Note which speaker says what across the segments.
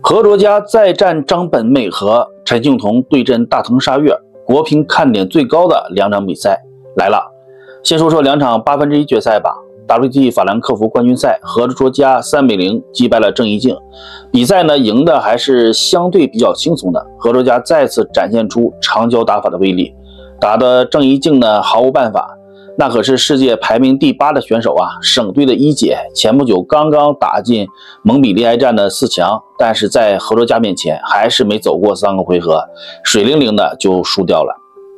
Speaker 1: 何卓佳再战张本美和陈庆同对阵大藤沙月，国乒看点最高的两场比赛来了。先说说两场八分之一决赛吧。WT 法兰克福冠军赛，何卓佳三比零击败了郑怡静。比赛呢，赢的还是相对比较轻松的。何卓佳再次展现出长焦打法的威力，打的郑怡静呢毫无办法。那可是世界排名第八的选手啊，省队的一姐，前不久刚刚打进蒙彼利埃站的四强，但是在何卓佳面前还是没走过三个回合，水灵灵的就输掉了。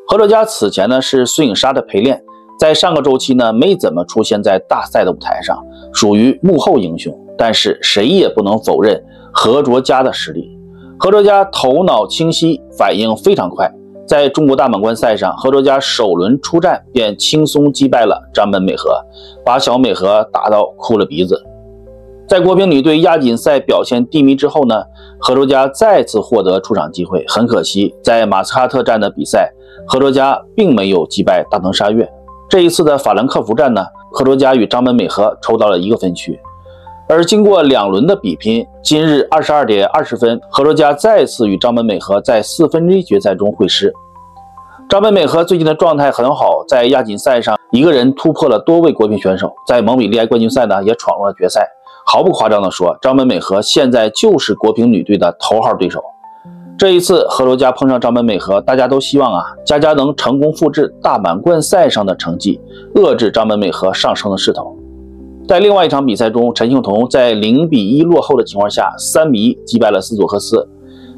Speaker 1: 何卓佳此前呢是孙颖莎的陪练。在上个周期呢，没怎么出现在大赛的舞台上，属于幕后英雄。但是谁也不能否认何卓佳的实力。何卓佳头脑清晰，反应非常快。在中国大满贯赛上，何卓佳首轮出战便轻松击败了张本美和，把小美和打到哭了鼻子。在国乒女队亚锦赛表现低迷之后呢，何卓佳再次获得出场机会。很可惜，在马斯喀特站的比赛，何卓佳并没有击败大藤沙月。这一次的法兰克福站呢，何卓佳与张本美和抽到了一个分区，而经过两轮的比拼，今日二十二点二十分，何卓佳再次与张本美和在四分之一决赛中会师。张本美和最近的状态很好，在亚锦赛上一个人突破了多位国乒选手，在蒙彼利埃冠军赛呢也闯入了决赛。毫不夸张地说，张本美和现在就是国乒女队的头号对手。这一次何卓佳碰上张本美和，大家都希望啊，佳佳能成功复制大满贯赛上的成绩，遏制张本美和上升的势头。在另外一场比赛中，陈幸同在零比一落后的情况下，三比一击败了斯佐克斯。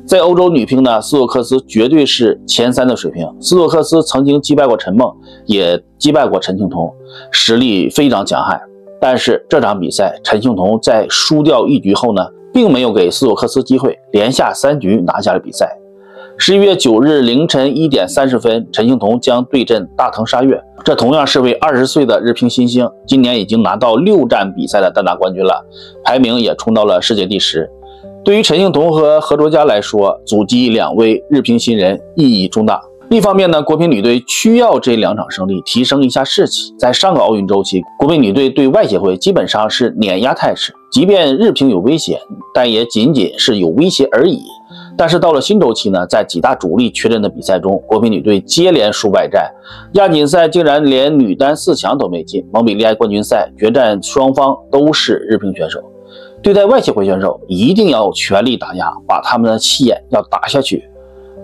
Speaker 1: 在欧洲女乒呢，斯佐克斯绝对是前三的水平。斯佐克斯曾经击败过陈梦，也击败过陈庆同，实力非常强悍。但是这场比赛，陈幸同在输掉一局后呢？并没有给斯托克斯机会，连下三局拿下了比赛。十一月九日凌晨一点三十分，陈幸同将对阵大藤沙月，这同样是位二十岁的日乒新星，今年已经拿到六站比赛的单打冠军了，排名也冲到了世界第十。对于陈幸同和何卓佳来说，阻击两位日乒新人意义重大。一方面呢，国乒女队需要这两场胜利提升一下士气。在上个奥运周期，国乒女队对外协会基本上是碾压态势，即便日乒有威胁，但也仅仅是有威胁而已。但是到了新周期呢，在几大主力缺阵的比赛中，国乒女队接连输败战，亚锦赛竟然连女单四强都没进。蒙彼利埃冠军赛决战双方都是日乒选手，对待外协会选手一定要全力打压，把他们的气焰要打下去。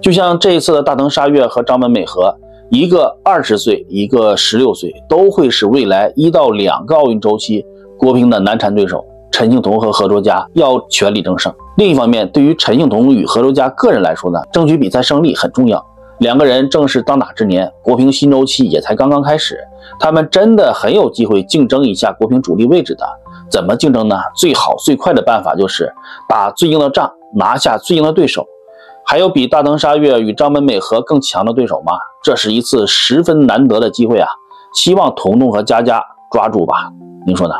Speaker 1: 就像这一次的大藤沙月和张本美和，一个二十岁，一个十六岁，都会是未来一到两个奥运周期国乒的难缠对手。陈幸同和何卓佳要全力争胜。另一方面，对于陈幸同与何卓佳个人来说呢，争取比赛胜利很重要。两个人正是当打之年，国乒新周期也才刚刚开始，他们真的很有机会竞争一下国乒主力位置的。怎么竞争呢？最好最快的办法就是打最硬的仗，拿下最硬的对手。还有比大藤沙月与张本美和更强的对手吗？这是一次十分难得的机会啊！希望彤彤和佳佳抓住吧，您说呢？